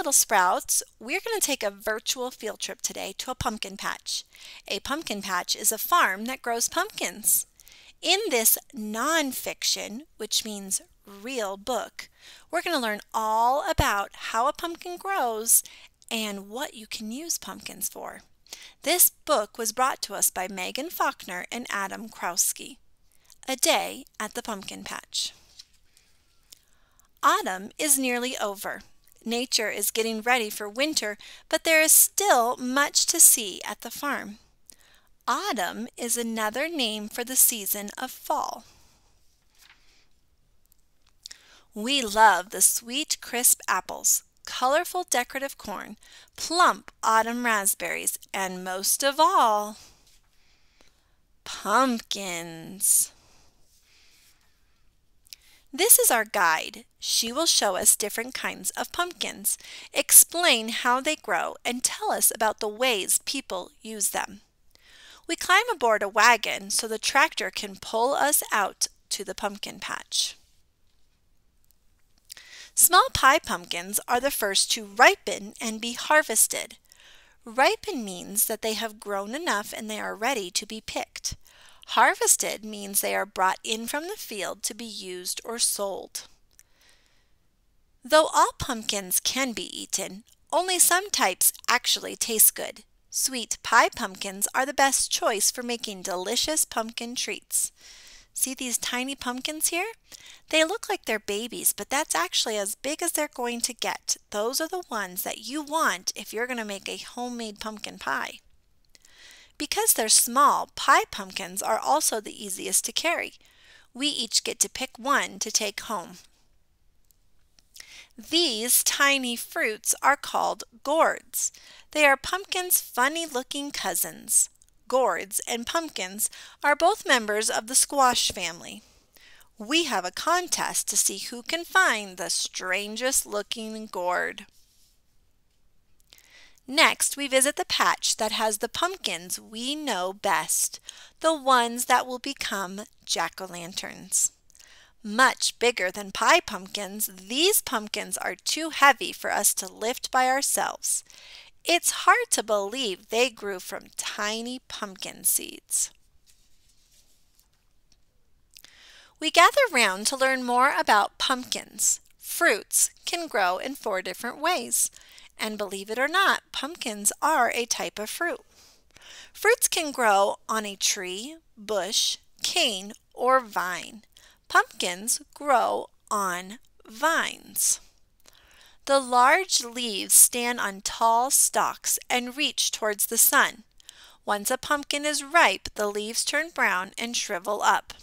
little sprouts, we're going to take a virtual field trip today to a pumpkin patch. A pumpkin patch is a farm that grows pumpkins. In this nonfiction, which means real book, we're going to learn all about how a pumpkin grows and what you can use pumpkins for. This book was brought to us by Megan Faulkner and Adam Krawesky. A Day at the Pumpkin Patch. Autumn is nearly over. Nature is getting ready for winter, but there is still much to see at the farm. Autumn is another name for the season of fall. We love the sweet, crisp apples, colorful decorative corn, plump autumn raspberries, and most of all, pumpkins. This is our guide. She will show us different kinds of pumpkins, explain how they grow, and tell us about the ways people use them. We climb aboard a wagon so the tractor can pull us out to the pumpkin patch. Small pie pumpkins are the first to ripen and be harvested. Ripen means that they have grown enough and they are ready to be picked. Harvested means they are brought in from the field to be used or sold. Though all pumpkins can be eaten, only some types actually taste good. Sweet pie pumpkins are the best choice for making delicious pumpkin treats. See these tiny pumpkins here? They look like they're babies, but that's actually as big as they're going to get. Those are the ones that you want if you're going to make a homemade pumpkin pie. Because they're small, pie pumpkins are also the easiest to carry. We each get to pick one to take home. These tiny fruits are called gourds. They are pumpkins' funny looking cousins. Gourds and pumpkins are both members of the squash family. We have a contest to see who can find the strangest looking gourd. Next, we visit the patch that has the pumpkins we know best, the ones that will become jack-o'-lanterns. Much bigger than pie pumpkins, these pumpkins are too heavy for us to lift by ourselves. It's hard to believe they grew from tiny pumpkin seeds. We gather round to learn more about pumpkins. Fruits can grow in four different ways. And believe it or not, pumpkins are a type of fruit. Fruits can grow on a tree, bush, cane, or vine. Pumpkins grow on vines. The large leaves stand on tall stalks and reach towards the sun. Once a pumpkin is ripe, the leaves turn brown and shrivel up.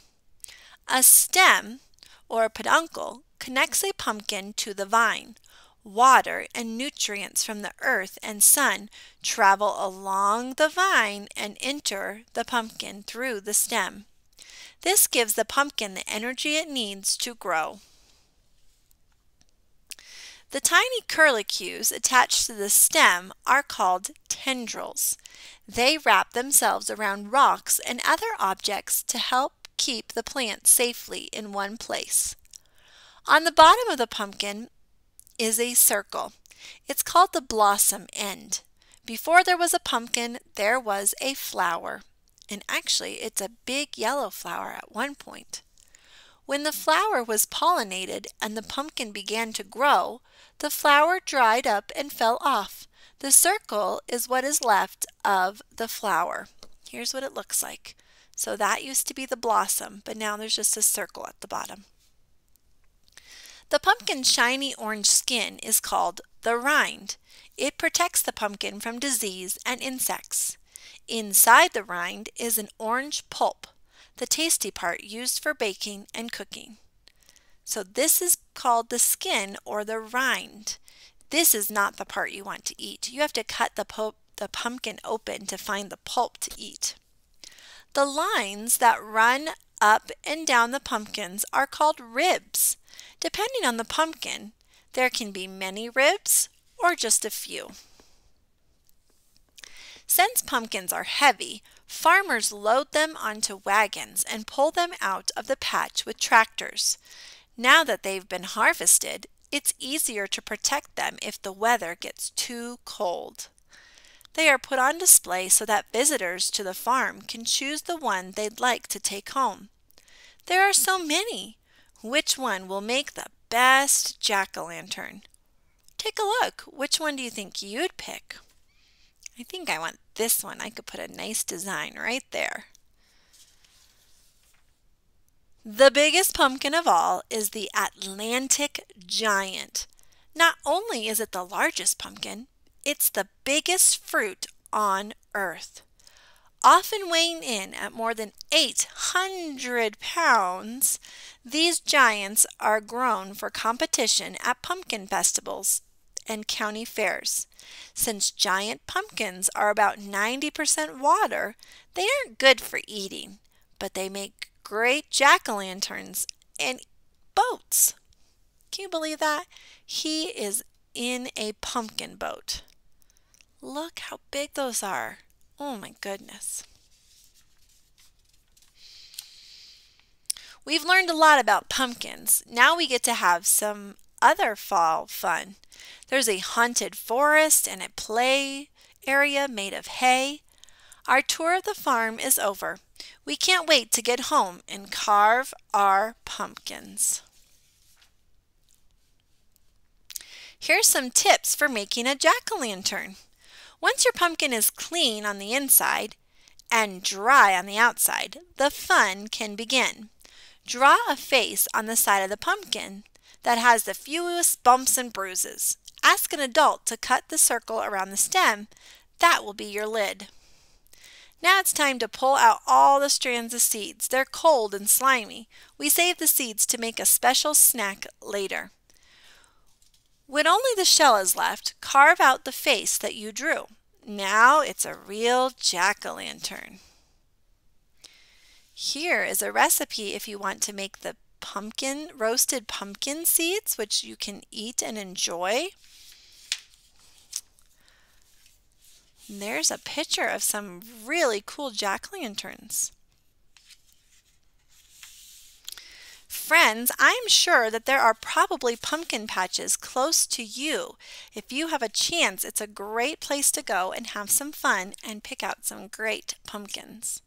A stem, or peduncle, connects a pumpkin to the vine water and nutrients from the earth and sun travel along the vine and enter the pumpkin through the stem. This gives the pumpkin the energy it needs to grow. The tiny curlicues attached to the stem are called tendrils. They wrap themselves around rocks and other objects to help keep the plant safely in one place. On the bottom of the pumpkin is a circle. It's called the blossom end. Before there was a pumpkin, there was a flower. And actually, it's a big yellow flower at one point. When the flower was pollinated and the pumpkin began to grow, the flower dried up and fell off. The circle is what is left of the flower. Here's what it looks like. So that used to be the blossom, but now there's just a circle at the bottom. The pumpkin's shiny orange skin is called the rind. It protects the pumpkin from disease and insects. Inside the rind is an orange pulp, the tasty part used for baking and cooking. So this is called the skin or the rind. This is not the part you want to eat. You have to cut the, the pumpkin open to find the pulp to eat. The lines that run up and down the pumpkins are called ribs. Depending on the pumpkin, there can be many ribs or just a few. Since pumpkins are heavy, farmers load them onto wagons and pull them out of the patch with tractors. Now that they've been harvested, It's easier to protect them if the weather gets too cold. They are put on display so that visitors to the farm can choose the one they'd like to take home. There are so many. Which one will make the best jack-o'-lantern? Take a look. Which one do you think you'd pick? I think I want this one. I could put a nice design right there. The biggest pumpkin of all is the Atlantic Giant. Not only is it the largest pumpkin, it's the biggest fruit on earth. Often weighing in at more than 800 pounds, these giants are grown for competition at pumpkin festivals and county fairs. Since giant pumpkins are about 90% water, they aren't good for eating, but they make great jack o' lanterns and boats. Can you believe that? He is in a pumpkin boat. Look how big those are. Oh my goodness. We've learned a lot about pumpkins. Now we get to have some other fall fun. There's a haunted forest and a play area made of hay. Our tour of the farm is over. We can't wait to get home and carve our pumpkins. Here's some tips for making a jack-o'-lantern. Once your pumpkin is clean on the inside and dry on the outside, the fun can begin. Draw a face on the side of the pumpkin that has the fewest bumps and bruises. Ask an adult to cut the circle around the stem. That will be your lid. Now it's time to pull out all the strands of seeds. They're cold and slimy. We save the seeds to make a special snack later. When only the shell is left, carve out the face that you drew. Now it's a real jack-o'-lantern. Here is a recipe if you want to make the pumpkin, roasted pumpkin seeds, which you can eat and enjoy. And there's a picture of some really cool jack-o'-lanterns. Friends, I'm sure that there are probably pumpkin patches close to you. If you have a chance, it's a great place to go and have some fun and pick out some great pumpkins.